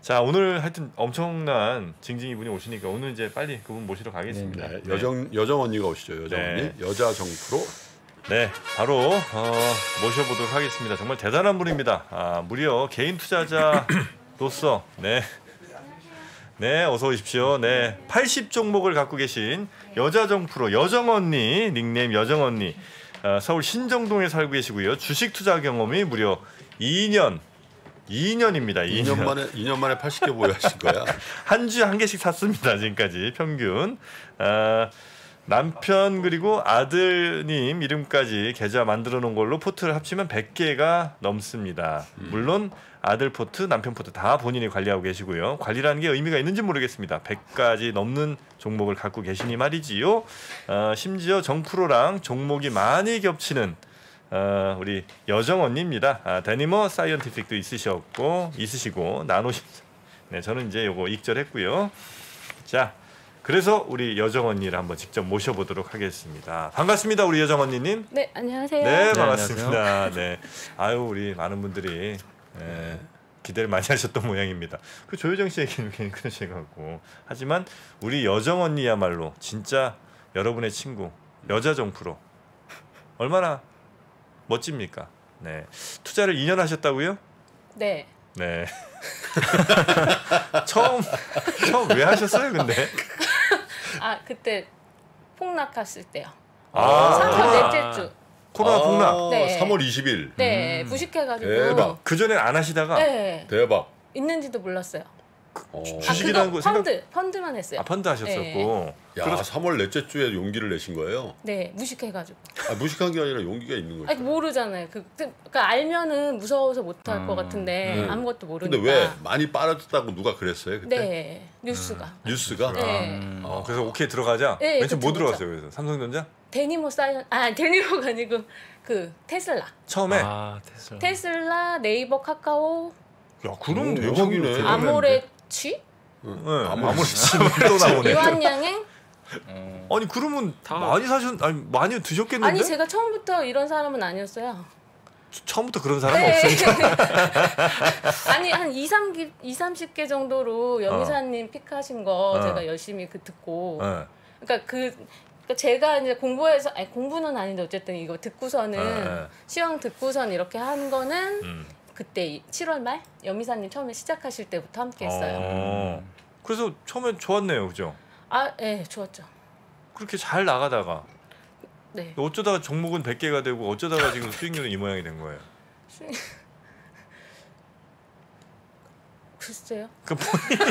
자 오늘 하여튼 엄청난 징징이 분이 오시니까 오늘 이제 빨리 그분 모시러 가겠습니다. 네, 여정 여정 언니가 오시죠. 여정 네. 언니 여자 정프로 네, 바로 어, 모셔보도록 하겠습니다. 정말 대단한 분입니다. 아, 무려 개인 투자자로서 네. 네, 어서 오십시오. 네, 80 종목을 갖고 계신 여자정 프로 여정 언니 닉네임 여정 언니 어, 서울 신정동에 살고 계시고요. 주식 투자 경험이 무려 2년 2년입니다. 2년, 2년 만에 2년 만에 80개 보유하신 거야. 한 주에 한 개씩 샀습니다. 지금까지 평균. 아, 남편 그리고 아드님 이름까지 계좌 만들어 놓은 걸로 포트를 합치면 100개가 넘습니다. 물론 아들 포트, 남편 포트 다 본인이 관리하고 계시고요. 관리라는 게 의미가 있는지 모르겠습니다. 100가지 넘는 종목을 갖고 계시니 말이지요. 어, 심지어 정프로랑 종목이 많이 겹치는 어, 우리 여정 언니입니다. 아, 데니머 사이언티픽도 있으셨고 있으시고 나노신 네, 저는 이제 요거 익절했고요. 자, 그래서 우리 여정 언니를 한번 직접 모셔보도록 하겠습니다. 반갑습니다, 우리 여정 언니님. 네, 안녕하세요. 네, 반갑습니다. 네, 아유 우리 많은 분들이 예, 기대를 많이 하셨던 모양입니다. 그 조효정 씨 얘기는 괜히 끊으셔갖고 하지만 우리 여정 언니야말로 진짜 여러분의 친구 여자 정프로 얼마나 멋집니까? 네, 투자를 2년 하셨다고요? 네. 네. 처음 처음 왜 하셨어요, 근데? 아, 그때 폭락했을 때요. 아, 3월 넷째 주. 코로나 아, 폭락. 네. 3월 20일. 네, 부식해가지고. 대박. 그 전에 안 하시다가 네, 대박. 있는지도 몰랐어요. 어. 아, 주식이라는 거 생각- 펀드, 펀드만 했어요. 아 펀드 하셨었고. 야, 그래서 3월 넷째 주에 용기를 내신 거예요? 네, 무식해가지고. 아, 무식한 게 아니라 용기가 있는 거죠. 아니, 모르잖아요. 그, 그, 그러니까 알면은 무서워서 못할 것 음. 같은데 음. 아무것도 모르니까. 근데 왜 많이 빠졌다고 누가 그랬어요 그때? 네, 뉴스가. 뉴스가? 네. 음. 어, 그래서 오케이 들어가자. 네, 맨 처음 뭐 그쵸, 들어갔어요? 그래서 삼성전자 데니모 사이언, 아, 데니모가 아니고 그 테슬라. 처음에. 아 테슬라. 테슬라, 네이버, 카카오, 야 그럼 오, 대박이네. 대박이 네. 대박이네. 아모레취, 네. 아모레 또 나오네. 유한양행. 어. 아니 그러면 다- 많이 사셨 아니 많이 드셨겠는데? 아니 제가 처음부터 이런 사람은 아니었어요. 처음부터 그런 사람 네. 없으니까. 아니 한 2, 3개, 2, 30개 정도로 영희사님 픽하신 거 어. 제가 열심히 그 듣고 네. 그러니까 그 그러니까 제가 이제 공부해서 아니 공부는 아닌데 어쨌든 이거 듣고서는 네. 시험 듣고선 이렇게 한 거는 음. 그때 7월 말 영희사님 처음에 시작하실 때부터 함께 했어요. 어. 그래서 처음에 좋았네요, 그죠? 아, 예, 좋았죠. 그렇게 잘 나가다가 네. 어쩌다가 종목은 100개가 되고 어쩌다가 지금 수익률은 이 모양이 된 거예요. 글쎄요. 그 본인이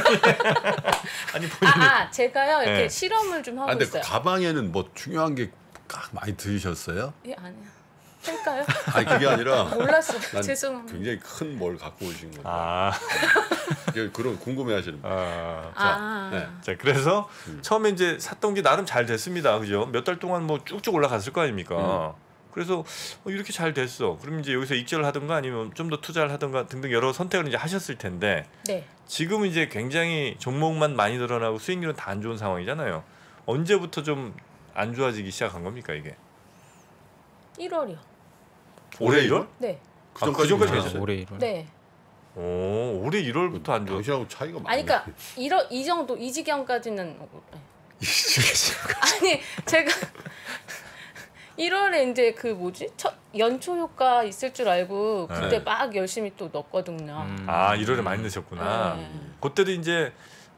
아니 본인이 아, 아 제가요 이렇게 네. 실험을 좀 하고 아, 근데 있어요. 그 가방에는 뭐 중요한 게깍 많이 들으셨어요? 예, 아니야. 할까요? 아니 그게 아니라 몰랐어요. 난 죄송합니다. 굉장히 큰 뭘 갖고 오신 거예요. 아, 그런 궁금해하시는 분. 아. 아, 네. 자 그래서 음. 처음에 이제 샀던 게 나름 잘 됐습니다 그죠 몇 달 동안 뭐 쭉쭉 올라갔을 거 아닙니까 그래서 어, 이렇게 잘 됐어 그럼 이제 여기서 익절을 하든가 아니면 좀 더 투자를 하든가 등등 여러 선택을 이제 하셨을 텐데 네. 지금 이제 굉장히 종목만 많이 늘어나고 수익률은 다 안 좋은 상황이잖아요 언제부터 좀 안 좋아지기 시작한 겁니까 이게 1월이요. 올해 1월? 네. 그 아, 전까지 그 전까지 아, 계셨어요? 올해 1월. 네. 오 올해 1월부터 안 좋아 당신하고 차이가. 아니 그러니까 이러, 이 정도 이 지경까지는 어, 네. 아니 제가 1월에 이제 그 뭐지 첫 연초 효과 있을 줄 알고 그때 네. 막 열심히 또 넣었거든요. 음. 아 1월에 많이 넣으셨구나 네. 그때도 이제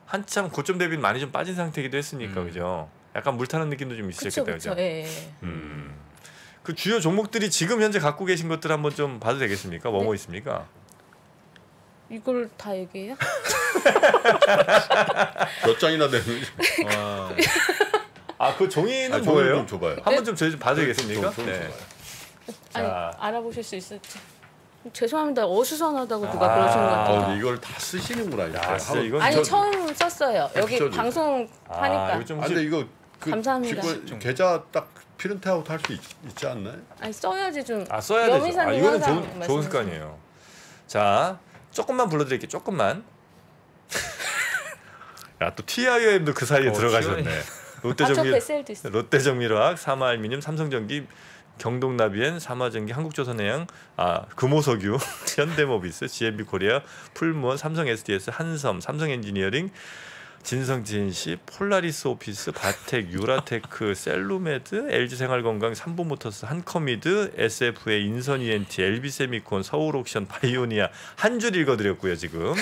한참 고점 대비는 많이 좀 빠진 상태이기도 했으니까 음. 그죠 약간 물 타는 느낌도 좀 있으셨겠다. 그죠 예. 예. 음. 그 주요 종목들이 지금 현재 갖고 계신 것들 한번 좀 봐도 되겠습니까? 뭐뭐 네. 있습니까? 이걸 다 얘기해요? 몇 장이나 되는 아, 그 종이는 아, 뭐예요? 좀 줘봐요. 한번 좀 저희 좀 봐도 되겠습니까? 좀, 좀 네. 줘봐요. 아니 자. 알아보실 수 있을지. 죄송합니다. 어수선하다고 누가 아, 그러신 것 아, 같아요. 근데 이걸 다 쓰시는구나. 야, 이건 아니 저- 처음 썼어요. 여기 저도. 방송 아, 하니까. 아, 근데 이거 그 감사합니다. 계좌 딱 프린트아웃 할 수 있지 않나요? 아니 써야지 좀. 아, 써야 되죠. 아, 이거는 좋은 좋은 습관이에요. 자, 조금만 불러 드릴게요. 조금만. 야, 또 TIM도 그 사이에 어, 들어가셨네. 아, 저 롯데정밀 있어. 롯데정밀화학, 삼화알미늄, 삼성전기, 경동나비엔, 삼화전기, 한국조선해양, 아 금호석유, 현대모비스, GMB 코리아, 풀무원, 삼성 SDS, 한섬, 삼성엔지니어링, 진성티이씨, 폴라리스 오피스, 바텍, 유라테크, 셀루메드, LG생활건강, 삼보모터스, 한컴위드, SFA, 인선ENT, LB세미콘, 서울옥션, 바이오니아 한 줄 읽어드렸고요 지금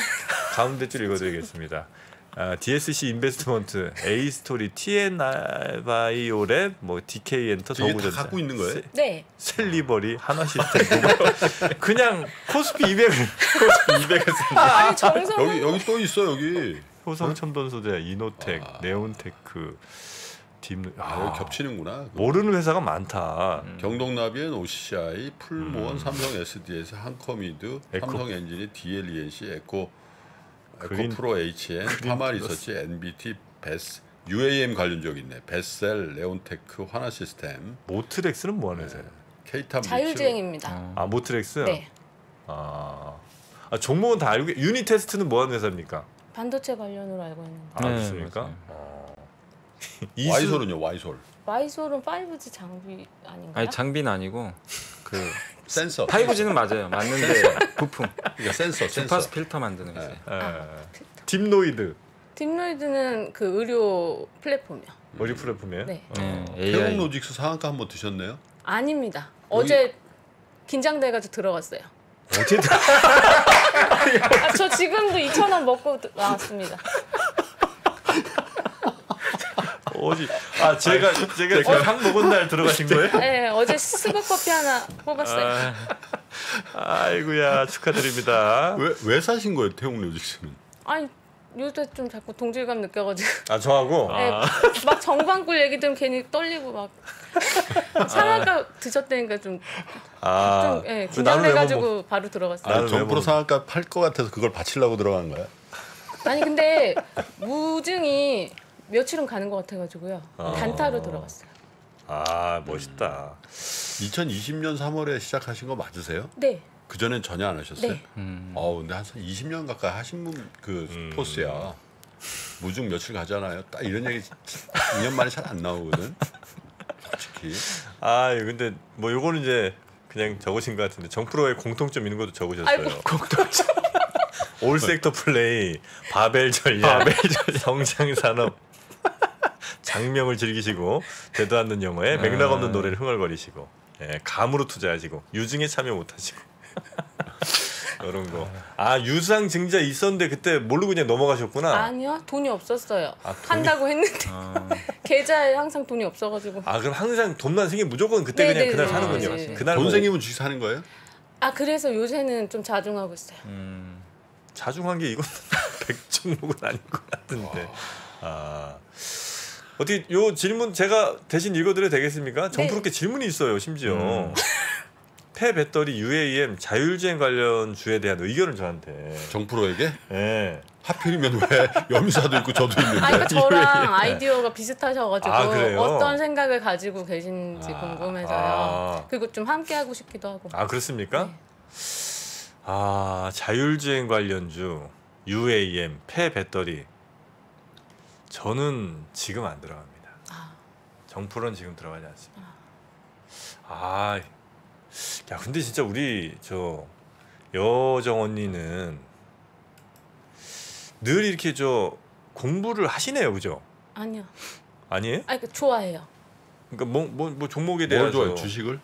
가운데 줄 읽어드리겠습니다. 아, DSC 인베스트먼트, 에이스토리, 티앤알바이오팹, 뭐 DK 엔터, 이게 다 갖고 있는 거예요? 네. 셀리버리, 하나 시스템, 모바일. 그냥 코스피 200을 코스피 200을 쓴 아니 정성 여기 여기 또 있어 여기. 효성 첨단소재, 이노텍, 네온테크, 딥 아, 여기 겹치는구나. 모르는 회사가 많다. 경동나비엔 OCI, 풀모원, 삼성 SDS, 한커미드, 음. 에코. 삼성 엔지니, DLENC, 에코, 그린- 에코 프로 HN, 파마 리서치, NBT, 베스, UAM 관련적 있네. 베셀, 레온테크, 하나 시스템, 모트렉스는 뭐 하는 회사예요? 케이타 자율주행입니다. 아 모트렉스. 네. 아, 아 종목은 다 알고 계- 유니 테스트는 뭐 하는 회사입니까? 반도체 관련으로 알고 있는데. 아 네, 그렇습니까? 맞아요. 어. 미 이수 와이솔은요, 와이솔. 와이솔은 5G 장비 아닌가요? 아니 장비는 아니고 그 센서. 5G는 맞아요. 맞는데 부품 그러니까 센서, 센서. 주파수 필터 만드는 네. 회사예요. 에, 딥노이드 딥노이드는 그 의료 플랫폼이요. 머리 플랫폼이에요? 네. 네, 태웅로직스 상한가 한번 드셨네요? 아닙니다. 어제 긴장돼가지고 들어갔어요. 어제 아, 저 지금도 2천 원 먹고 드- 나왔습니다. 어디 아 제가 제가 상 먹은 날 들어가신 거예요? 네, 어제 스벅 커피 하나 뽑았어요. 아, 아이고야 축하드립니다. 왜 왜 사신 거예요, 태국 로직스는? 아니 요새 좀 자꾸 동질감 느껴가지고 아 저하고 네, 막 정방꿀 얘기 들으면 괜히 떨리고 막 상한가 드셨다니까 좀, 아좀 예, 그 나는 왜 긴장돼가지고 바로 들어갔어요. 나는 아, 왜 정프로 뭐- 상한가 팔 것 같아서 그걸 바치려고 들어간 거야? 아니 근데 무증이 며칠은 가는 것 같아가지고요. 아. 단타로 들어갔어요. 아 멋있다. 2020년 3월에 시작하신 거 맞으세요? 네, 그 전엔 전혀 안 하셨어요? 네. 음. 어, 근데 한 20년 가까이 하신 분그 음. 포스야. 무중 며칠 가잖아요. 딱 이런 얘기 2년 만에 잘 안 나오거든. 솔직히. 아 예, 근데 뭐 요거는 이제 그냥 적으신 것 같은데 정프로의 공통점 있는 것도 적으셨어요. 아이고 공통점. 올 섹터 플레이, 바벨 전략, 성장 산업, 장명을 즐기시고 되도 않는 영어에 맥락 없는 노래를 흥얼거리시고 예, 감으로 투자하시고 유증에 참여 못하시고 이런 거. 아 유상 증자 있었는데 그때 모르고 그냥 넘어가셨구나. 아니요, 돈이 없었어요. 아, 돈이- 한다고 했는데 아, 계좌에 항상 돈이 없어가지고. 아 그럼 항상 돈만 생기면 무조건 그때 네, 그냥 네, 그날 네, 사는군요. 네, 네. 그날 돈뭐 생기면 주식 사는 거예요? 아 그래서 요새는 좀 자중하고 있어요. 음. 자중한 게 이건 백종목은 아닌 것 같은데. 아 어떻게 요 질문 제가 대신 읽어드려도 되겠습니까? 정프로께 질문이 있어요. 심지어 음. 폐 배터리 UAM 자율주행 관련 주에 대한 의견을 저한테. 정프로에게? 예. 하필이면 왜 염사도 있고 저도 있는데. 아, 그러니까 저랑 아이디어가 비슷하셔가지고 아? 어떤 생각을 가지고 계신지 아, 궁금해서요. 아. 그리고 좀 함께 하고 싶기도 하고. 아 그렇습니까? 네. 아 자율주행 관련주 UAM 폐 배터리 저는 지금 안 들어갑니다. 아. 정프로는 지금 들어가지 않습니다. 아, 야 근데 진짜 우리 저 여정 언니는 늘 이렇게 저 공부를 하시네요, 그죠? 아니요. 아니에요? 아니 그 좋아해요. 그러니까 뭐 뭐 뭐 종목에 대해서 뭘 좋아해? 주식을?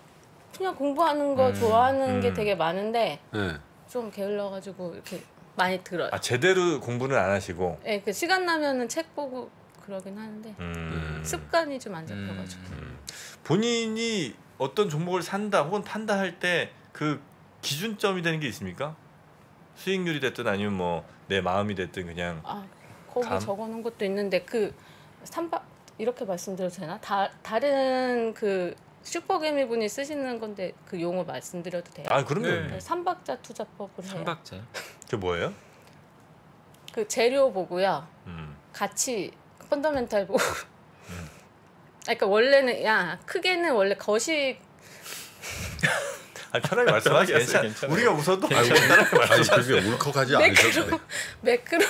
그냥 공부하는 거 음, 좋아하는 게 음. 되게 많은데 네. 좀 게을러가지고 이렇게 많이 들어요. 아 제대로 공부는 안 하시고 네, 그 시간 나면은 책 보고 그러긴 하는데 음. 습관이 좀 안 잡혀가지고. 음. 본인이 어떤 종목을 산다 혹은 판다 할 때 그 기준점이 되는 게 있습니까? 수익률이 됐든 아니면 뭐 내 마음이 됐든 그냥 아 거기 감? 적어놓은 것도 있는데 그 삼박 이렇게 말씀드려도 되나? 다 다른 그 슈퍼개미 분이 쓰시는 건데 그 용어 말씀드려도 돼요? 아 그럼요. 네. 그 삼박자 투자법을 해요. 삼박자. 그게 뭐예요? 그 재료 보고요, 음. 가치 펀더멘탈 보고. 아, 그러니까 원래는 야 크게는 원래 거시 아, 편하게 말씀하세요. 편하게 괜찮. 괜찮아요. 우리가 웃어도 아니, 아니 그게 울컥하지 않으셨어요. 매크로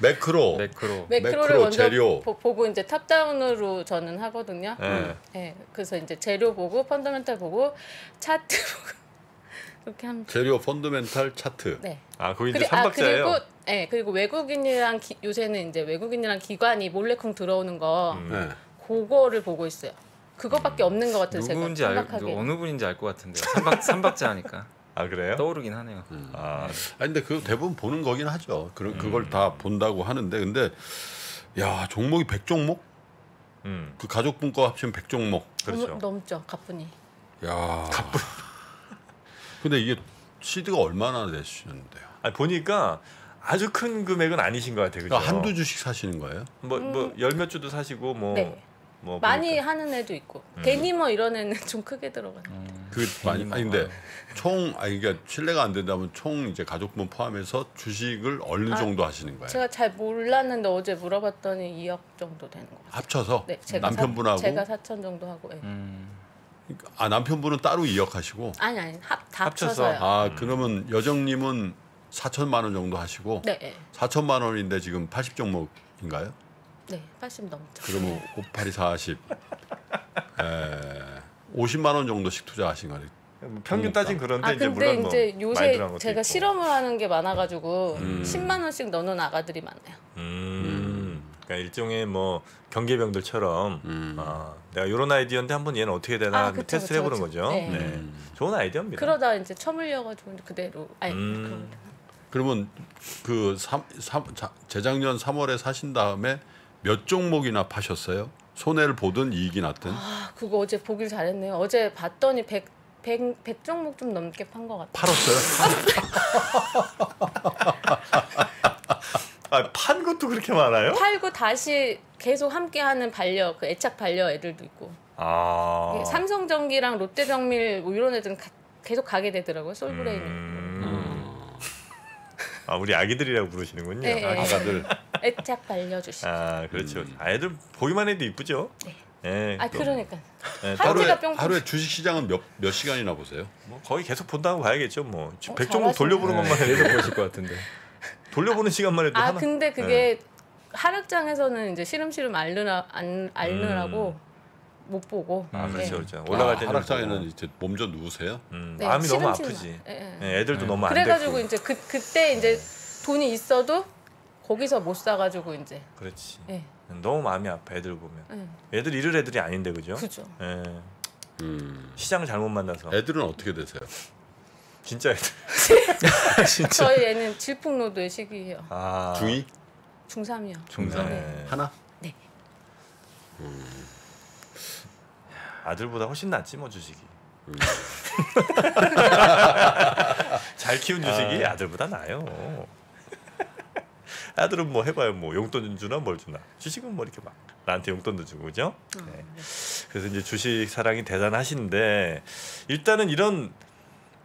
매크로. 매크로. 매크로를 매크로, 먼저 재료. 보, 보고 이제 탑다운으로 저는 하거든요. 예. 네, 그래서 이제 재료 보고 펀더멘탈 보고 차트 보고 그렇게 하면 재료 펀더멘탈 차트. 네. 아 거기 이제 그리- 삼박자예요. 아, 그리고 네, 그리고 외국인이랑 기, 요새는 이제 외국인이랑 기관이 몰래쿵 들어오는 거 음. 네. 그거를 보고 있어요. 그거밖에 없는 것 같아요. 누구인지 제가 알 생각하기에. 어느 분인지 알 것 같은데요. 삼박 삼박자 하니까 아 그래요? 떠오르긴 하네요. 아아 근데 그 대부분 보는 거긴 하죠. 그런 음. 그걸 다 본다고 하는데 근데 야 종목이 100종목? 음. 그 가족분 거 합치면 100종목. 그렇죠. 넘- 넘죠 가뿐히. 야. 근데 이게 시드가 얼마나 되시는데요? 아 보니까 아주 큰 금액은 아니신 것 같아요. 그죠? 그러니까 한두 주씩 사시는 거예요? 뭐 뭐 열 몇 주도 사시고 뭐. 네. 뭐 많이 보니까. 하는 애도 있고 음. 데니머 이런 애는 좀 크게 들어가요. 그 많이 아니 근데 총 아니 그러니까 신뢰가 안 된다면 총 이제 가족분 포함해서 주식을 어느 아, 정도 하시는 거예요? 제가 잘 몰랐는데 어제 물어봤더니 2억 정도 되는 것 같아요. 합쳐서 네, 제가 남편분하고 사, 제가 4천 정도 하고. 예. 음, 아 남편분은 따로 2억 하시고 아니 아니 합, 다 합쳐서. 합쳐서요. 아 그러면 여정님은 4천만 원 정도 하시고 네, 네, 4천만 원인데 지금 80 종목인가요? 네, 80 넘죠. 그러면 58이 40. 에, 50만 원 정도씩 투자하신 거네. 뭐 평균 따진 그런데 아 이제 근데 물론 뭐 이제 많이 요새 들어간 것도 제가 있고. 실험을 하는 게 많아가지고 음. 10만 원씩 넣는 아가들이 많아요. 음. 그러니까 일종의 뭐 경계병들처럼 음. 아, 내가 이런 아이디어인데 한번 얘는 어떻게 되나 아, 그쵸, 테스트를 그쵸, 해보는 그쵸. 거죠. 네. 네. 음. 좋은 아이디어입니다. 그러다 이제 처물려가지고 그대로 아니 음. 그럼 그러면 그 삼, 삼, 자, 재작년 3월에 사신 다음에 몇 종목이나 파셨어요? 손해를 보든 이익이 났든. 아 그거 어제 보길 잘했네요. 어제 봤더니 100 100, 100 종목 좀 넘게 판 것 같아요. 팔았어요? 아, 판 것도 그렇게 많아요? 팔고 다시 계속 함께하는 반려 그 애착 반려 애들도 있고 아. 삼성전기랑 롯데정밀 뭐 이런 애들은 가- 계속 가게 되더라고요. 솔브레인은 음. 아 우리 아기들이라고 부르시는군요. 네. 아가들. 애착 주식. 아, 아 그렇죠. 음. 아이들 보기만 해도 이쁘죠. 네. 예. 또, 그러니까 예, 또 하루에. 하루에 주식 시장은 몇, 몇 시간이나 보세요? 뭐 거의 계속 본다고 봐야겠죠. 뭐 어, 백종목. 돌려보는 것만 해도 계속 보실 것 같은데. 돌려보는 시간만 해도 아 하나. 근데 그게 하락장에서는 이제 시름시름 앓느라 안, 앓느라고 못 보고. 아 네. 그렇죠, 그렇죠. 올라갈 아, 때는 하락장에는 보고. 이제 몸좀 누우세요? 음, 네, 마음이 너무 시름시름 아프지. 예, 예. 예, 애들도 네. 너무 안 그래가지고 됐고. 이제 그 그때 이제 돈이 있어도 거기서 못 사가지고 이제. 그렇지. 예. 너무 마음이 아파 애들 보면. 예. 애들 잃을 애들이 아닌데 그죠? 그죠. 예. 음. 시장을 잘못 만나서 애들은 어떻게 되세요? 진짜 애들. 저희 애는 질풍노도의 시기예요. 아. 중2? 중3이요. 중3. 네. 하나? 아들보다 훨씬 낫지 뭐 주식이. 음. 잘 키운 주식이 아. 들보다 나아요. 아들은 뭐 해봐요 뭐 용돈 주나 뭘 주나 주식은 뭐 이렇게 막 나한테 용돈도 주고 그죠? 어, 네. 그래서 이제 주식 사랑이 대단하신데 일단은 이런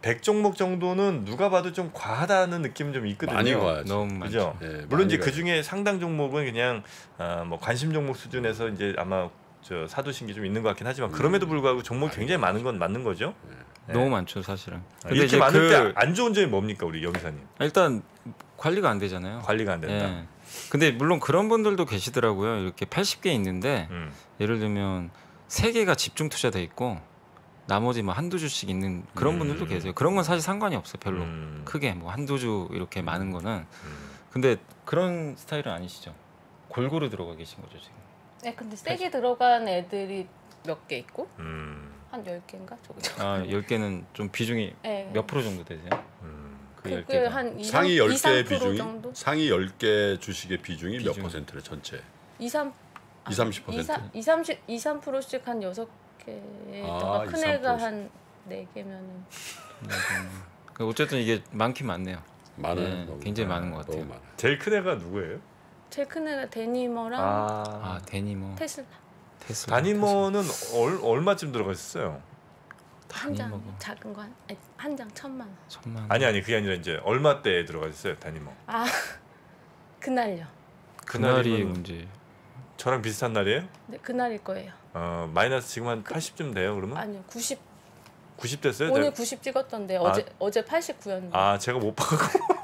100종목 정도는 누가 봐도 좀 과하다는 느낌 좀 있거든요. 많이 가야죠. 너무 많죠. 그죠? 예, 물론 많이 이제 그. 중에 상당 종목은 그냥 아, 뭐 관심 종목 수준에서 이제 아마 저 사두신 게 좀 있는 것 같긴 하지만 그럼에도 불구하고 종목이 굉장히 많은 건 맞는 거죠. 네. 너무 많죠 사실은. 아, 이렇게 이제 많을 그- 때안 좋은 점이 뭡니까 우리 여기사님? 일단 관리가 안 되잖아요. 관리가 안 된다. 예. 근데 물론 그런 분들도 계시더라고요. 이렇게 80개 있는데 음. 예를 들면 세 개가 집중 투자돼 있고 나머지 뭐 한두 주씩 있는 그런 음. 분들도 계세요. 그런 건 사실 상관이 없어요. 별로 음. 크게 뭐 한두 주 이렇게 많은 거는. 음. 근데 그런 스타일은 아니시죠. 골고루 들어가 계신 거죠 지금. 네, 근데 세게 들어간 애들이 몇 개 있고 음. 한 10개인가 정도. 아 10개는 좀 비중이 네. 몇 프로 정도 되세요? 음. 그 그게 10개가. 한 2, 상위 3, 10개의 2, 3% 비중이 정도? 상위 10개 주식의 비중이 몇 비중. 퍼센트래 전체? 2, 3 2, 30%. 2, 3, 2, 30, 2, 3%씩 한 6개 아, 큰 2, 애가 3%씩. 한 4개면은 그 어쨌든 이게 많긴 많네요. 많아요. 네, 굉장히. 많은 것 같아요. 제일 큰 애가 누구예요? 제일 큰 애가 데니머랑 아 데니모, 테슬라 테슬라. 다니모는 얼, 얼마쯤 들어가 있어요? 한 장 다니모가 작은 거한한장 천만 원. 천만. 원. 아니 아니 그게 아니라 이제 얼마 때에 들어가 있어요 다니모? 아 그날요. 그날이 그날이면 문제. 저랑 비슷한 날이에요? 네, 그날일 거예요. 어 마이너스 지금 한 80쯤 돼요 그러면? 아니요 90 90 됐어요? 오늘 제가? 90 찍었던데 어제 어제 89였는데. 아 제가 못 봐갖고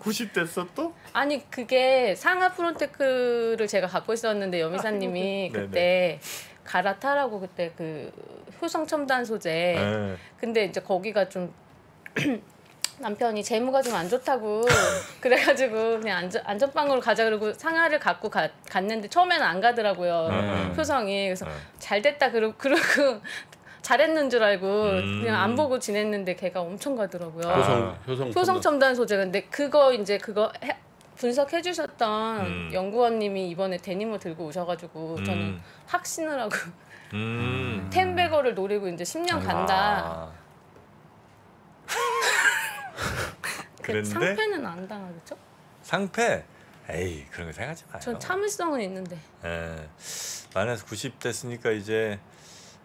90 됐어 또? 아니 그게 상하 프론테크를 제가 갖고 있었는데 여미사님이 네네. 그때 갈아타라고 그때 그 효성 첨단 소재 네. 근데 이제 거기가 좀 남편이 재무가 좀 안 좋다고 그래가지고 그냥 안전 안전빵으로 가자 그러고 상하를 갖고 가, 갔는데 처음에는 안 가더라고요 음. 효성이 그래서 음. 잘 됐다 그러 그러고 잘했는 줄 알고 음. 그냥 안 보고 지냈는데 걔가 엄청 가더라고요. 아. 효성 효성 효성 첨단 소재 근데 그거 이제 그거 해, 분석해 주셨던 음. 연구원님이 이번에 데님을 들고 오셔가지고 저는 음. 확신을 하고 음. 텐베거를 노리고 이제 10년 간다. 아. 그 그랬는데 상패는 안 당하겠죠? 상패 에이 그런 거 생각하지 마요. 전 참을성은 있는데 예. 마이너스 90 됐으니까 이제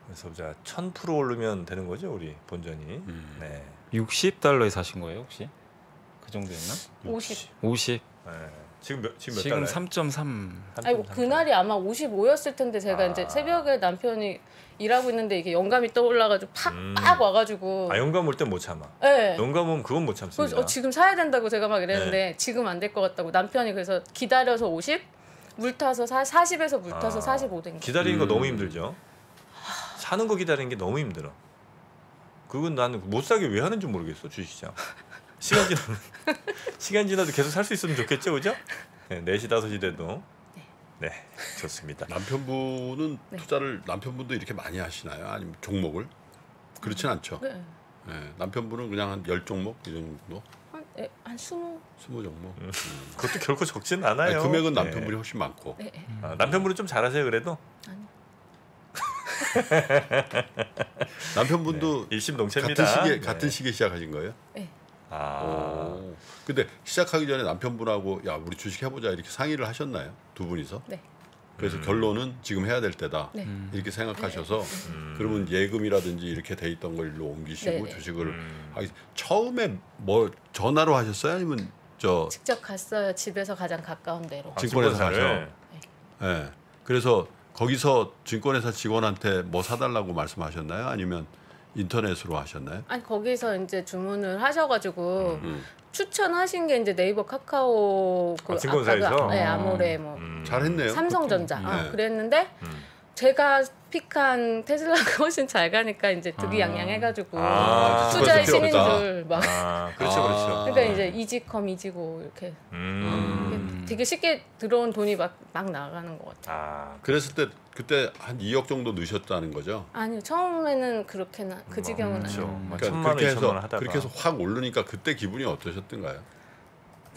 그래서 보자 1000% 오르면 되는 거죠 우리 본전이. 음. 네. 60달러에 사신 거예요 혹시? 그 정도였나? 50. 50. 예. 지금 몇 지금 몇 지금 달러요? 3.3. 아이고 그날이 아마 55였을 텐데 제가 아. 이제 새벽에 남편이 일하고 있는데 이게 영감이 떠올라가지고 팍 음. 팍 와가지고 아 영감 올 땐 못 참아. 네. 영감 오면 그건 못 참습니다. 그래서 어, 지금 사야 된다고 제가 막 이랬는데 네. 지금 안 될 것 같다고 남편이 그래서 기다려서 50, 물 타서 사, 40에서 물 타서 아. 45된 거. 기다리는 거 음. 너무 힘들죠. 사는 거 기다리는 게 너무 힘들어. 그건 나는 못 사게 왜 하는지 모르겠어 주식시장. 시간 지나면 시간 지나도 계속 살 수 있으면 좋겠죠, 그죠? 네, 4시 5시 돼도. 네, 좋습니다. 남편분은 네. 투자를 남편분도 이렇게 많이 하시나요? 아니면 종목을? 그렇진 않죠. 네. 네, 남편분은 그냥 한 열 종목 이 정도, 한, 예, 한 20. 스무 종목. 음. 그것도 결코 적진 않아요. 아니, 금액은 네. 남편분이 훨씬 많고. 네. 네. 아, 남편분은 좀 잘하세요, 그래도. 아니. 남편분도 일심동체입니다. 같은 시기에 네. 같은 시기에 시작하신 거예요? 아, 오. 근데 시작하기 전에 남편분하고 야 우리 주식 해보자 이렇게 상의를 하셨나요? 두 분이서? 네. 그래서 음. 결론은 지금 해야 될 때다 네. 음. 이렇게 생각하셔서 음. 그러면 예금이라든지 이렇게 돼 있던 걸로 옮기시고 네, 네. 주식을 음. 하기 처음에 뭐 전화로 하셨어요? 아니면 저 직접 갔어요. 집에서 가장 가까운 데로. 아, 증권회사 증권사를. 예. 그래서 거기서 증권회사 직원한테 뭐 사달라고 말씀하셨나요? 아니면 인터넷으로 하셨나요? 아니 거기서 이제 주문을 하셔가지고 음. 추천하신 게 이제 네이버 카카오 그 아, 증권사에서? 아까 그, 네, 아모레 뭐 음. 잘했네요. 삼성전자. 어, 네. 그랬는데 음. 제가 픽한 테슬라가 훨씬 잘 가니까 이제 득이양양해가지고 아, 투자의 그것도 신인 필요 없다. 줄 막. 아, 그렇죠, 아. 그렇죠. 그러니까 이제 이지컴 이지고 이렇게 음. 되게 쉽게 들어온 돈이 막, 막 나가는 것 같아요. 아, 그랬을 때 그때 한 2억 정도 넣으셨다는 거죠? 아니요 처음에는 그렇게는 그 지경은 그렇죠. 아니에요. 뭐 그러니까 천만 원, 그렇게 해서 하다가 그렇게 해서 확 오르니까 그때 기분이 어떠셨던가요?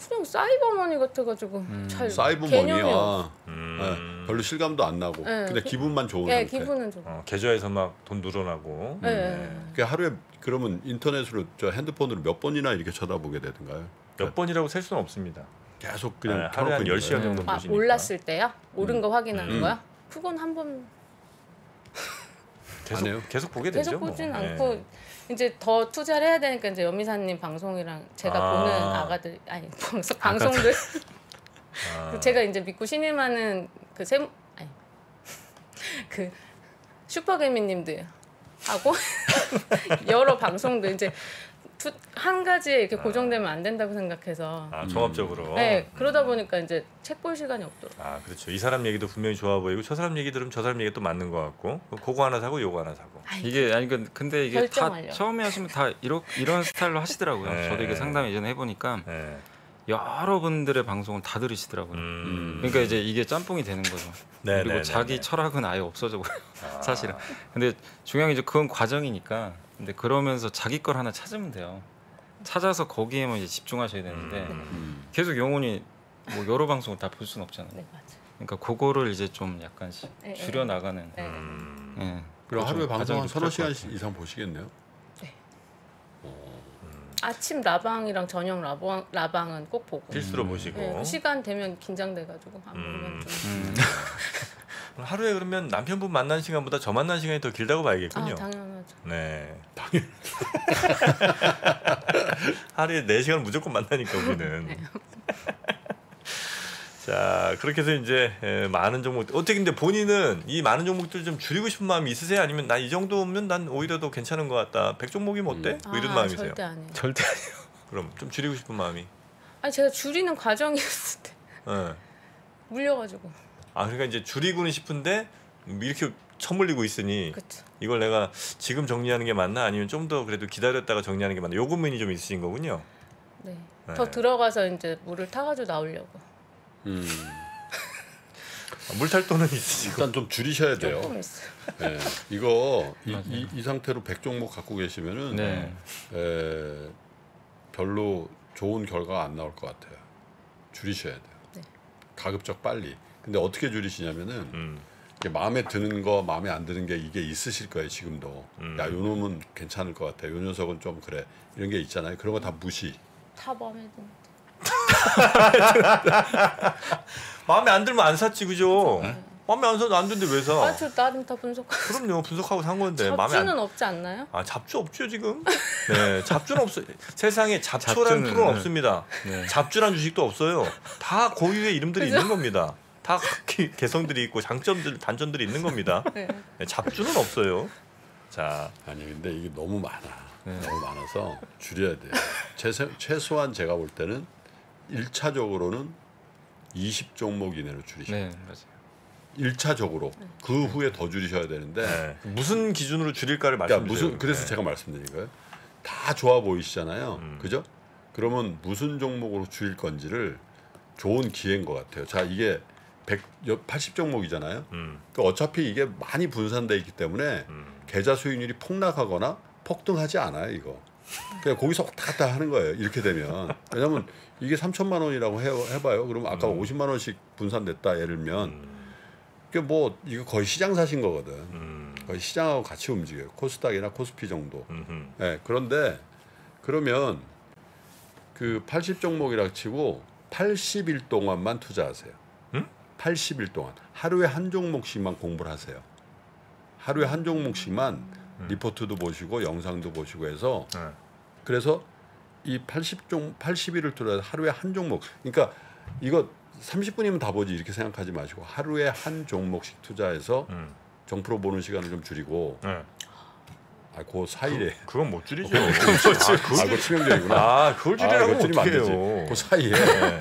그냥 사이버머니 같아가지고 음. 잘 개념이 없- 사이버머니야. 음. 네, 별로 실감도 안 나고 네, 기- 기분만 좋은 예, 상태. 기분은 좀. 어, 계좌에서 막 돈 늘어나고. 예, 네. 그 하루에 그러면 인터넷으로 저 핸드폰으로 몇 번이나 이렇게 쳐다보게 되던가요? 몇 번이라고 셀 수는 없습니다. 계속 네, 그냥 하루에 켜놓고 한 있는 10시간 거예요? 정도 아 보시니까. 올랐을 때요? 오른 거 확인하는 음. 거야? 그건 한 번 계속, 안 해요? 계속 보게 되죠. 계속 뭐. 보진 네. 않고 이제 더 투자를 해야 되니까 이제 여미사님 방송이랑 제가 아. 보는 아가들 아니 방송 방송들 아. 제가 이제 믿고 신임하는 그 세 아니 그 슈퍼개미님들 하고 여러 방송들 이제 투, 한 가지에 이렇게 고정되면 안 된다고 생각해서 아, 종합적으로. 네 그러다 보니까 이제 책 볼 시간이 없더라고요. 아, 그렇죠. 이 사람 얘기도 분명히 좋아 보이고 저 사람 얘기 들으면 저 사람 얘기 또 맞는 것 같고 그거 하나 사고 요거 하나 사고. 이게 아니 근- 근데 이게 다. 처음에 하시면 다 이런 이런 스타일로 하시더라고요. 네. 저도 이게 상담 예전에 해보니까 네. 여러분들의 방송을 다 들으시더라고요. 음. 그러니까 이제 이게 짬뽕이 되는 거죠. 네, 그리고 네, 네, 자기 네. 철학은 아예 없어져 버려요. 아. 사실은. 근데 중요한 게 이제 그건 과정이니까. 근데 그러면서 자기 걸 하나 찾으면 돼요. 찾아서 거기에만 이제 집중하셔야 되는데 음. 음. 계속 영혼이 뭐 여러 방송을 다 볼 수는 없잖아요. 네 맞아요. 그러니까 그거를 이제 좀 약간씩 네, 네. 줄여 나가는. 네. 음. 예. 그럼 하루에 좀 방송 한 서너 시간 이상 보시겠네요. 아침 라방이랑 저녁 라방 라방은 꼭 보고. 필수로 보시고. 네, 그 시간 되면 긴장돼가지고 안 보면 음. 좀. 음. 하루에 그러면 남편분 만난 시간보다 저 만난 시간이 더 길다고 봐야겠군요. 아 당연하죠. 네. 하루에 4시간 무조건 만나니까 우리는. 네. 자, 그렇게 해서 이제 에, 많은 종목 어떻게 근데 본인은 이 많은 종목들 좀 줄이고 싶은 마음이 있으세요? 아니면 나 이 정도면 난 오히려 더 괜찮은 것 같다. 100종목이면 어때? 뭐 이런 아, 마음이세요? 절대 아니에요. 절대 그럼 좀 줄이고 싶은 마음이. 아니 제가 줄이는 과정이었을 때 예. 물려가지고 아 그러니까 이제 줄이고는 싶은데 이렇게 처물리고 있으니 그쵸. 이걸 내가 지금 정리하는 게 맞나 아니면 좀 더 그래도 기다렸다가 정리하는 게 맞나 요 고민이 좀 있으신 거군요. 네. 네. 더 들어가서 이제 물을 타가지고 나오려고. 음, 아, 물탈도는 있으시고. 일단 좀 줄이셔야 돼요. 예, 이거 이, 이, 이 상태로 100종목 갖고 계시면은 네. 에, 별로 좋은 결과가 안 나올 것 같아요. 줄이셔야 돼요. 네. 가급적 빨리. 근데 어떻게 줄이시냐면은 음. 마음에 드는 거, 마음에 안 드는 게 이게 있으실 거예요. 지금도. 음. 야, 요 놈은 괜찮을 것 같아. 요 녀석은 좀 그래. 이런 게 있잖아요. 그런 거 다 무시. 다 마음에 드는. 마음에 안 들면 안 샀지 그죠? 네. 마음에 안 사도 안 되는데 왜 사? 아 저 나름 다 분석하고. 그럼요 분석하고 산 건데 마음에 잡주는 안. 없지 않나요? 아 잡주 없죠 지금? 네 잡주는 없어. 세상에 잡초라는 잡주는, 프로는 네. 없습니다. 네. 잡주란 주식도 없어요. 다 고유의 이름들이 그죠? 있는 겁니다. 다 각기 개성들이 있고 장점들 단점들이 있는 겁니다. 네. 네, 잡주는 없어요. 자, 아니 근데 이게 너무 많아. 네. 너무 많아서 줄여야 돼요. 최소, 최소한 제가 볼 때는 1차적으로는 20종목 이내로 줄이셔야 돼요. 네, 맞아요. 1차적으로 그 후에 더 줄이셔야 되는데 네. 무슨 기준으로 줄일까를 그러니까 말씀드려요. 무슨 그래서 네. 제가 말씀드린 거예요. 다 좋아 보이시잖아요. 음. 그죠? 그러면 무슨 종목으로 줄일 건지를 좋은 기회인 것 같아요. 자 이게 100, 80 종목이잖아요. 음, 그 어차피 이게 많이 분산돼 있기 때문에 음. 계좌 수익률이 폭락하거나 폭등하지 않아요. 이거 그냥 거기서 왔다 갔다 하는 거예요. 이렇게 되면 왜냐하면 이게 3천만 원이라고 해, 해봐요. 그러면 아까 음. 50만 원씩 분산됐다 예를 들면 음, 그게 뭐 이거 거의 시장 사신 거거든. 음, 거의 시장하고 같이 움직여요. 코스닥이나 코스피 정도. 음, 예, 그런데 그러면 그 80종목이라 치고 80일 동안만 투자하세요. 응? 80일 동안 하루에 한 종목씩만 공부를 하세요. 하루에 한 종목씩만 리포트도 보시고 영상도 보시고 해서 네. 그래서 이 80종 80일을 투자 하루에 한 종목. 그러니까 이거 30분이면 다 보지 이렇게 생각하지 마시고 하루에 한 종목씩 투자해서 음, 정프로 보는 시간을 좀 줄이고 네. 아, 그 사이에 그 건 못 줄이죠. 아, 그거 치명적이구나. 아, 그걸 줄이라고 아, 줄이면 안 어떻게. 해요? 그 사이에 네.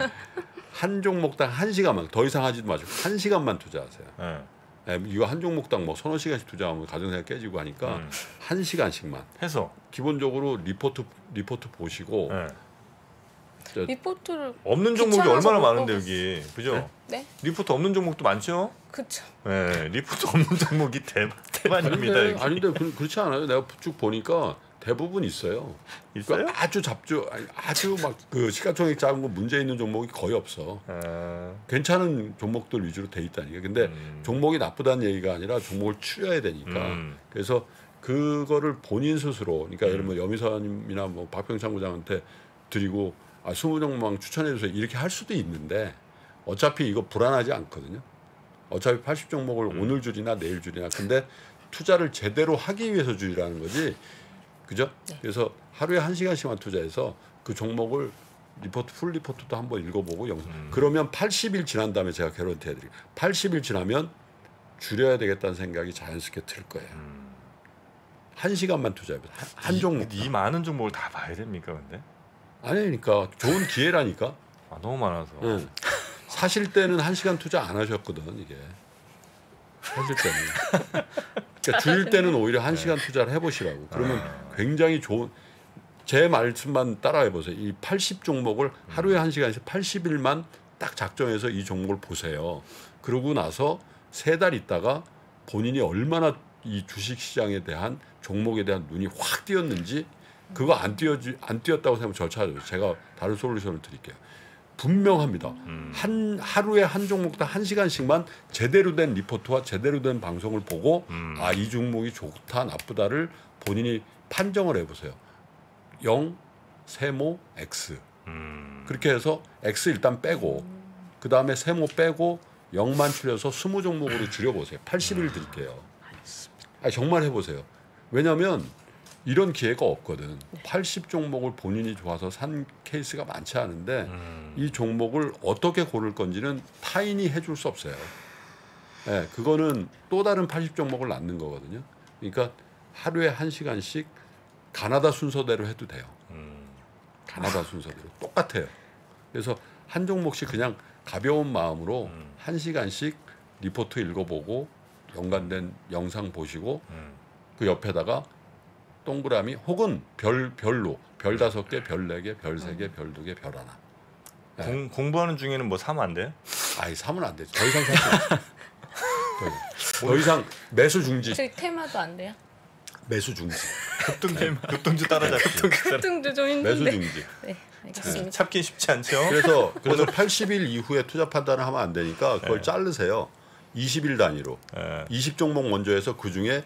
한 종목당 한 시간만 더 이상 하지도 마시고 한 시간만 투자하세요. 네. 예, 이거 한 종목당 뭐 서너 시간씩 투자하면 가정생활 깨지고 하니까 음. 한 시간씩만 해서 기본적으로 리포트 리포트 보시고 네. 저- 리포트를 없는 종목이 얼마나 못 많은데. 여기 그죠? 네? 리포트 없는 종목도 많죠? 그쵸. 네, 리포트 없는 종목이 대, 태반입니다 아닌데. 아닌데 그, 그렇지 않아요. 내가 쭉 보니까 대부분 있어요. 있어요? 그러니까 아주 잡주 아주 막 그 시가총액 작은 거 문제 있는 종목이 거의 없어. 아, 괜찮은 종목들 위주로 돼 있다니까. 근데 음. 종목이 나쁘다는 얘기가 아니라 종목을 추려야 되니까. 음. 그래서 그거를 본인 스스로, 그러니까 예를 들면 염 이사님이나 뭐 박병창 부장한테 드리고 아, 20종목 추천해 주세요 이렇게 할 수도 있는데 어차피 이거 불안하지 않거든요. 어차피 80 종목을 음. 오늘 줄이나 내일 줄이나 근데 투자를 제대로 하기 위해서 줄이라는 거지. 그죠? 네. 그래서 하루에 한 시간씩만 투자해서 그 종목을 리포트 풀 리포트도 한번 읽어보고 영상. 음. 그러면 80일 지난 다음에 제가 개런티 해드릴게요. 80일 지나면 줄여야 되겠다는 생각이 자연스럽게 들 거예요. 음. 한 시간만 투자해보세요. 한, 한 이- 종목. 이 많은 종목을 다 봐야 됩니까 근데? 아니 그러니까 좋은 기회라니까. 아, 너무 많아서. 응. 사실 때는 한 시간 투자 안 하셨거든 이게. 사실 때는. 그러니까 줄일 때는 오히려 한 시간 투자를 해보시라고. 그러면 굉장히 좋은. 제 말씀만 따라해 보세요. 이 80 종목을 하루에 한 시간씩 80일만 딱 작정해서 이 종목을 보세요. 그러고 나서 세 달 있다가 본인이 얼마나 이 주식 시장에 대한 종목에 대한 눈이 확 띄었는지 그거 안 띄어지 안 띄었다고 생각하면 저 찾아요. 제가 다른 솔루션을 드릴게요. 분명합니다. 음. 한 하루에 한 종목당 한 시간씩만 제대로 된 리포트와 제대로 된 방송을 보고 음. 아이 종목이 좋다 나쁘다를 본인이 판정을 해보세요. 0, 세모, X 음. 그렇게 해서 X 일단 빼고 그 다음에 세모 빼고 0만 줄여서 20 종목으로 줄여보세요. 80일 드릴게요. 아, 정말 해보세요. 왜냐하면 이런 기회가 없거든. 80 종목을 본인이 좋아서 산 케이스가 많지 않은데 음. 이 종목을 어떻게 고를 건지는 타인이 해줄 수 없어요. 예, 그거는 또 다른 80 종목을 낳는 거거든요. 그러니까 하루에 한 시간씩 가나다 순서대로 해도 돼요. 음. 가나다 순서대로 똑같아요. 그래서 한 종목씩 그냥 가벼운 마음으로 음. 한 시간씩 리포트 읽어보고 연관된 영상 보시고 음. 그 옆에다가 동그라미 혹은 별 별로 별 다섯 개, 별 네 개, 별 세 개, 별 두 개, 별 하나. 네. 공, 공부하는 중에는 뭐 사면 안 돼요? 아이 사면 안 되지. 더 이상 사면 안 돼. 더 이상. 더 이상 매수 중지, 저희 테마도 안 돼요? 매수 중지, 급등주 급등주 따라잡기. 급등도 좀 매수 힘든데. 중지. 네, 알겠습니다. 참기 쉽지 않죠. 그래서 그래서 80일 이후에 투자 판단을 하면 안 되니까 그걸 네. 자르세요. 20일 단위로 예, 20 종목 먼저 해서 그 중에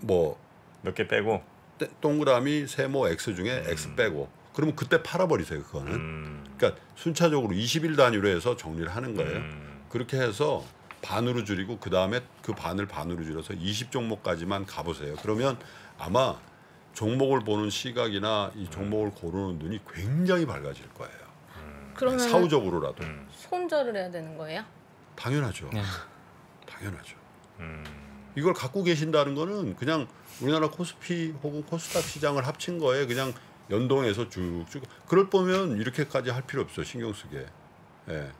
뭐 몇 개 빼고. 떼- 동그라미 세모 X 중에 X 빼고 그러면 그때 팔아버리세요 그거는. 음. 그러니까 순차적으로 20일 단위로 해서 정리를 하는 거예요. 음. 그렇게 해서 반으로 줄이고 그 다음에 그 반을 반으로 줄여서 20 종목까지만 가보세요. 그러면 아마 종목을 보는 시각이나 이 종목을 고르는 눈이 굉장히 밝아질 거예요. 그러면 사후적으로라도 음. 손절을 해야 되는 거예요? 당연하죠. 네. 당연하죠. 음. 이걸 갖고 계신다는 거는 그냥 우리나라 코스피 혹은 코스닥 시장을 합친 거에 그냥 연동해서 쭉쭉 그럴 거면 이렇게까지 할 필요 없어 신경 쓰게. 예.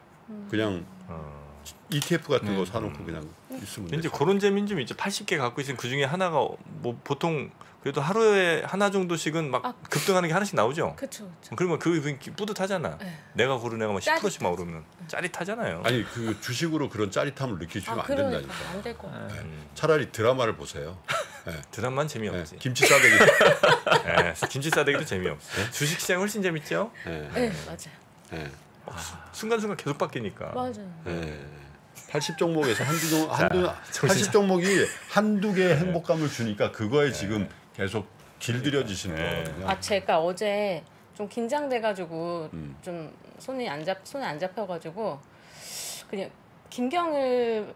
그냥 어. ETF 같은 거 네. 사놓고 그냥 있으면 이제. 그런 재미는 좀 있죠. 80개 갖고 있으면 그 중에 하나가 뭐 보통 그래도 하루에 하나 정도씩은 막 아. 급등하는 게 하나씩 나오죠. 그렇죠. 그러면 그 분위기 뿌듯하잖아. 네. 내가 고른 애가 막 10%씩 막. 오르면 짜릿하잖아요. 아니 그 주식으로 그런 짜릿함을 느끼시면 아, 안 된다니까. 안될 거. 네. 음. 차라리 드라마를 보세요. 드라마는 예. 재미없지. 김치 싸대기. 예, 김치 싸대기도 재미없어. 주식 시장 훨씬 재밌죠. 예. 네, 맞아요. 예. 순간순간 계속 바뀌니까. 맞아요. 예. 80 종목에서 한두 종 한두 정신 80 차- 종목이 한두 개의 행복감을 주니까 그거에 지금 계속 길들여지시는 네. 거거든요. 아 제가 어제 좀 긴장돼가지고 음. 좀 손이 안 잡 손이 안 잡혀가지고 그냥 그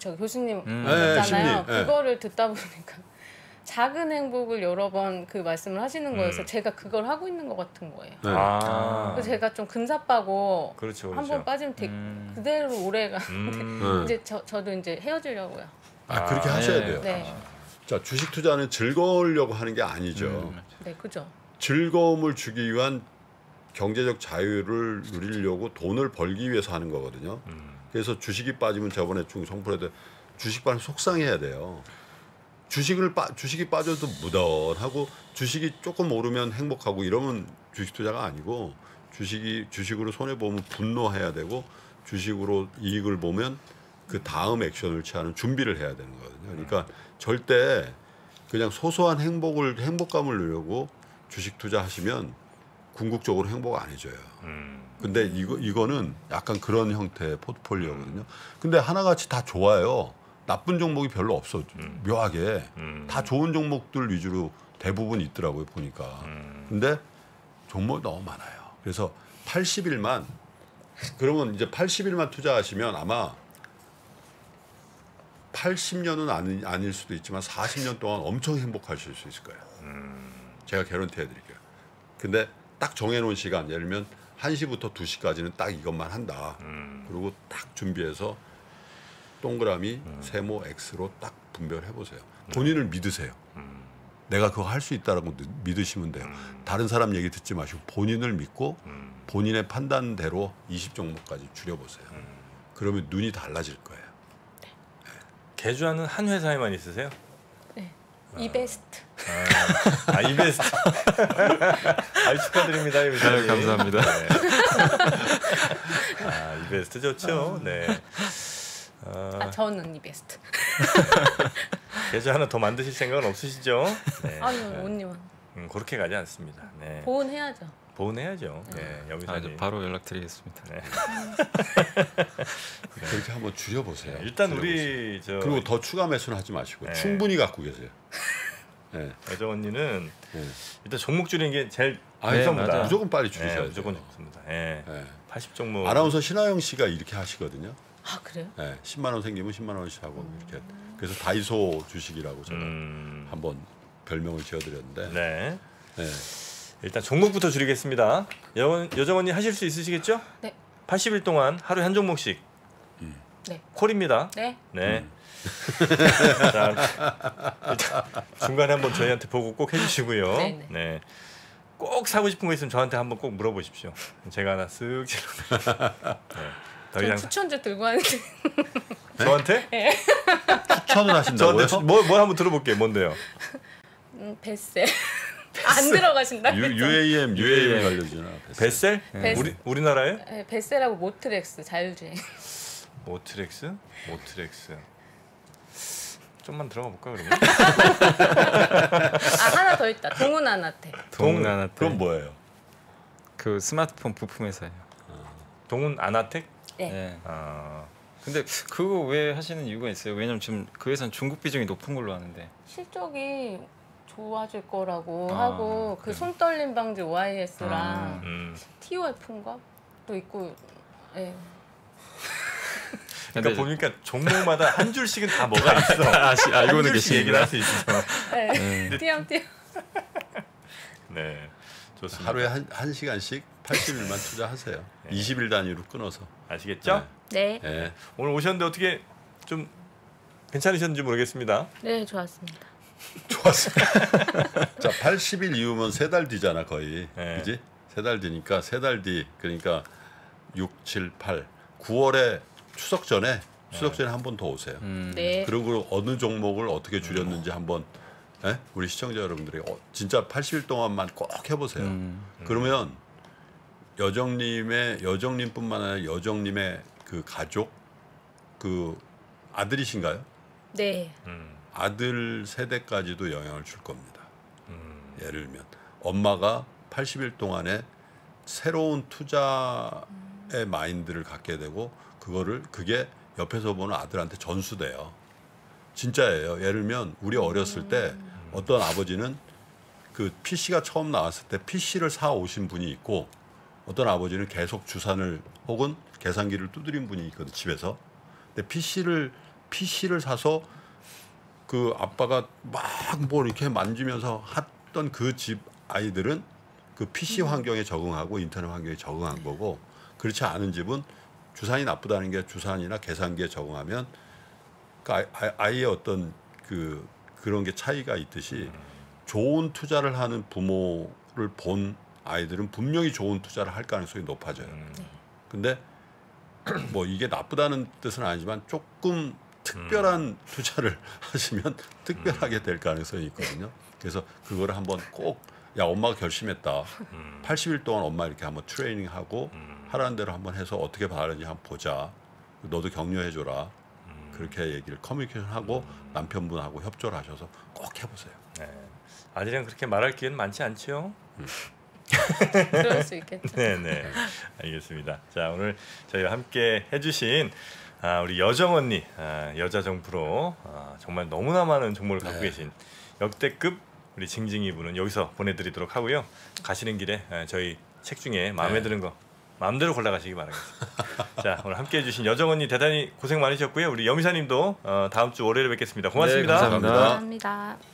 저기 교수님 음. 네, 있잖아요. 심리. 네. 그거를 듣다 보니까 작은 행복을 여러 번 그 말씀을 하시는 거여서 음. 제가 그걸 하고 있는 것 같은 거예요. 네. 아, 그래서 제가 좀 금사빠고 그렇죠, 한번 그렇죠. 빠지면 되, 음. 그대로 오래가 음. 네. 이제 저 저도 이제 헤어지려고요. 아 그렇게 아, 하셔야 네. 돼요. 네, 자 주식 투자는 즐거우려고 하는 게 아니죠. 음. 네, 그죠. 즐거움을 주기 위한 경제적 자유를 누리려고 돈을 벌기 위해서 하는 거거든요. 음. 그래서 주식이 빠지면 저번에 중 성프레드 주식 빠면 속상해야 돼요. 주식을 빠 주식이 빠져도 무던하고 주식이 조금 오르면 행복하고 이러면 주식 투자가 아니고 주식이 주식으로 손해 보면 분노해야 되고 주식으로 이익을 보면 그 다음 액션을 취하는 준비를 해야 되는 거거든요. 그러니까 절대 그냥 소소한 행복을 행복감을 누려고 주식 투자하시면 궁극적으로 행복 안 해줘요. 음. 근데 이거 이거는 약간 그런 형태의 포트폴리오거든요. 근데 하나같이 다 좋아요. 나쁜 종목이 별로 없어. 음. 묘하게 음. 다 좋은 종목들 위주로 대부분 있더라고요 보니까. 음. 근데 종목이 너무 많아요. 그래서 80일만 그러면 이제 80일만 투자하시면 아마 80년은 아니, 아닐 수도 있지만 40년 동안 엄청 행복하실 수 있을 거예요. 음. 제가 개런티 해드릴게요. 근데 딱 정해놓은 시간, 예를 들면 1시부터 2시까지는 딱 이것만 한다. 음. 그리고 딱 준비해서 동그라미, 세모, X로 딱 분별해 보세요. 본인을 믿으세요. 음. 내가 그거 할 수 있다라고 느- 믿으시면 돼요. 다른 사람 얘기 듣지 마시고 본인을 믿고 음. 본인의 판단대로 20종목까지 줄여보세요. 그러면 눈이 달라질 거예요. 개주하는 한 회사에만 있으세요? 네, 이베스트. 아, 이베스트. 아, 축하드립니다, 이 회사님. 아유, 감사합니다. 네. 아, 이베스트 좋죠. 네. 어, 아 저는 이베스트. 계좌 하나 더 만드실 생각은 없으시죠? 네. 아유 온니만 음, 그렇게 가지 않습니다. 네. 보온해야죠. 보온해야죠. 네, 아, 여기서 이제 바로 연락드리겠습니다. 네. 그렇게 한번 줄여보세요. 일단 줄여보세요. 우리 저 그리고 더 추가 매수는 하지 마시고 네. 충분히 갖고 계세요. 네. 여정 언니는 네. 일단 종목 줄이는 게 제일 아, 네. 맞아요. 무조건 빨리 줄이셔야 네, 돼요. 무조건 좋습니다. 예. 네. 80 종목. 아나운서 신하영 씨가 이렇게 하시거든요. 아 그래요? 네, 10만 원 생기면 10만 원씩 하고 이렇게. 그래서 다이소 주식이라고 제가 음. 한번 별명을 지어드렸는데. 네. 네. 일단 종목부터 줄이겠습니다. 여, 여정 언니 하실 수 있으시겠죠? 네. 80일 동안 하루에 한 종목씩. 네. 콜입니다. 네. 네. 음. 자, 일단 중간에 한번 저희한테 보고 꼭 해주시고요. 네네. 네. 꼭 사고 싶은 거 있으면 저한테 한번 꼭 물어보십시오. 제가 하나 쓱 질러. 네. 더저 이상 사- 추천주 들고 하는데 저한테 추천을 하신다고요? 저한테 뭐뭐 한번 들어볼게요. 뭔데요? 음, 베셀 안 들어가신다. UAM UAM 알려주나? 베셀? 베셀. 우리 우리나라에? 네, 베셀하고 모트렉스 자율주행. 모트렉스? 모트렉스. 좀만 들어가 볼까 그러면? 아 하나 더 있다. 동훈 아나테. 동나나 그건 뭐예요? 그 스마트폰 부품 회사예요. 동훈 아나텍? 네. 네. 아, 근데 그거 왜 하시는 이유가 있어요? 왜냐면 지금 그 회사는 중국 비중이 높은 걸로 아는데. 실적이 좋아질 거라고 아, 하고 그 그래요? 손떨림 방지 OIS랑 아. 음. TOF인가 또 있고. 예. 그러니까 보니까 종목마다 한 줄씩은 다 뭐가 있어. 아, 시, 한 알고는 줄씩 얘기를. 할 수 있어. 네. 네. 띄엄띄엄. 네, 좋습니다. 하루에 한, 한 시간씩 80일만 투자하세요. 20일 단위로 끊어서. 아시겠죠? 네. 예. 오늘 오셨는데 어떻게 좀 괜찮으셨는지 모르겠습니다. 네, 좋았습니다. 좋았어. 자, 80일 이후면 세 달 뒤잖아 거의. 네. 그지? 세 달 뒤니까 세 달 뒤. 그러니까 6, 7, 8. 9월에 추석 전에 추석 전에 한 번 더 오세요. 음. 네. 그리고 어느 종목을 어떻게 줄였는지 한번 예? 우리 시청자 여러분들에게 어, 진짜 80일 동안만 꼭 해보세요. 음. 그러면 여정님의 여정님뿐만 아니라 여정님의 그 가족 그 아들이신가요? 네. 음, 아들 세대까지도 영향을 줄 겁니다. 음, 예를 들면 엄마가 80일 동안에 새로운 투자의 마인드를 갖게 되고 그거를 그게 옆에서 보는 아들한테 전수돼요. 진짜예요. 예를 들면 우리 어렸을 때 어떤 아버지는 그 PC가 처음 나왔을 때 PC를 사 오신 분이 있고 어떤 아버지는 계속 주산을 혹은 계산기를 두드린 분이 있거든 집에서. 근데 PC를 PC를 사서 그 아빠가 막 뭐 이렇게 만지면서 했던 그 집 아이들은 그 PC 환경에 적응하고 인터넷 환경에 적응한 거고 그렇지 않은 집은 주산이 나쁘다는 게 주산이나 계산기에 적응하면 그 아이, 아이- 아이의 어떤 그 그런 게 차이가 있듯이 좋은 투자를 하는 부모를 본 아이들은 분명히 좋은 투자를 할 가능성이 높아져요. 음. 근데 뭐 이게 나쁘다는 뜻은 아니지만 조금 특별한 투자를 하시면 특별하게 될 가능성이 있거든요. 그래서 그거를 한번 꼭 야 엄마가 결심했다. 음. 80일 동안 엄마 이렇게 한번 트레이닝하고 음. 하라는 대로 한번 해서 어떻게 바르는지 한번 보자. 너도 격려해 줘라. 음. 그렇게 얘기를 커뮤니케이션하고 남편분하고 협조를 하셔서 꼭 해보세요. 네. 아들이랑 그렇게 말할 기회는 많지 않지요? 그럴 수 있겠죠. 네, 네. 알겠습니다. 자, 오늘 저희와 함께 해주신 아, 우리 여정 언니, 아, 여자 정프로 아, 정말 너무나 많은 정보를 갖고 네. 계신 역대급 우리 징징이 분은 여기서 보내드리도록 하고요. 가시는 길에 아, 저희 책 중에 마음에 네. 드는 거 마음대로 골라가시기 바라겠습니다. 자, 오늘 함께 해 주신 여정 언니 대단히 고생 많으셨고요. 우리 여미사님도 어, 다음 주 월요일에 뵙겠습니다. 고맙습니다. 네, 감사합니다. 감사합니다.